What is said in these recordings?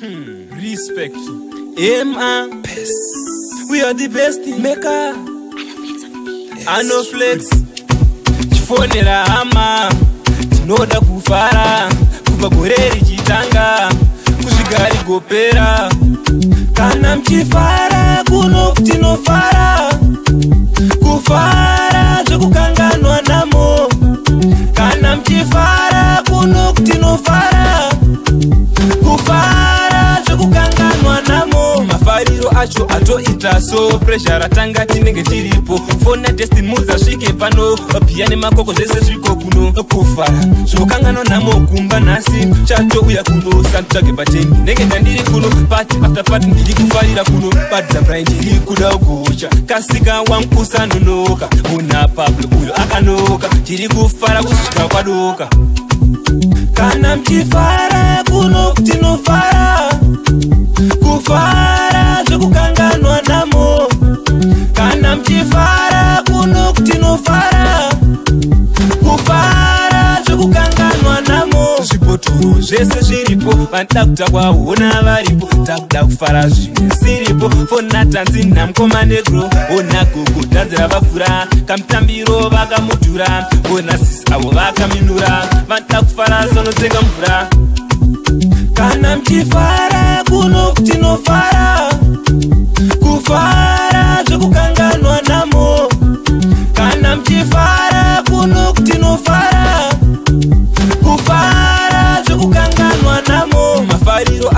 Hmm. respect ema we are the best maker ano flex chifonera ama tinoda kufara kumagore richitanga kusvigari gopera kana mchifara kuno tinofara kwacho atoita so presha ratanga tinenge tiripo fona destin mudza svike pano piya nemakoko zvese zviko kuno kufa zvokanganwa namogumba nhasi chatouya kuno santsvage pateni nenge ndandiri kuno pati patapati ndiri kufarira kuno badzabrai ndiri kuda kucha kasika wamkusanonoka una pablo uyo akanoka tiri kufara kusvika kwadoka kana mchifara kuno tinofara kufara zvese zviripo vanoda kuta kwaona varipo takuda kufara zvisiripo fonatanzi namukoma negro onago kudhanzira vafura kamutambiro vakamudhura onasis avo vakaminura vanoda kufara sanotsenga mvura kana mchifara kuno kutinofara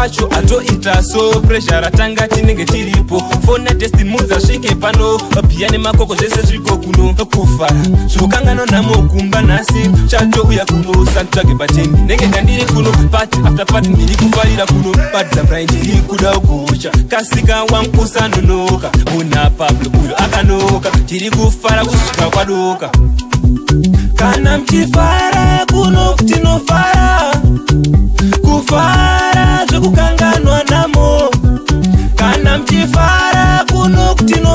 kwacho atoita so presha ratanga tinenge tiripo fona destin moods asvike pano bhiya nemakoko zvese zviko kuno kufa zvokanganwa namogumba nhasi chatouya kuno satsvage pateni nenge ndandiri kuno pati after pati ndiri kufarira kuno badzabraindiri kuda kucha kasika wangu usanonoka muna pablo uyo akanoka tiri kufara kusvika kwadoka kana mchifara kuno tinofara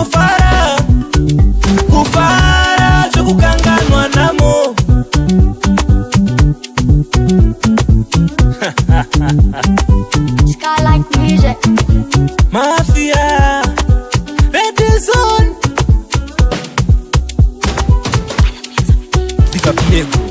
mufara kufara zvokukanganwa namo mafia vetison vikapideko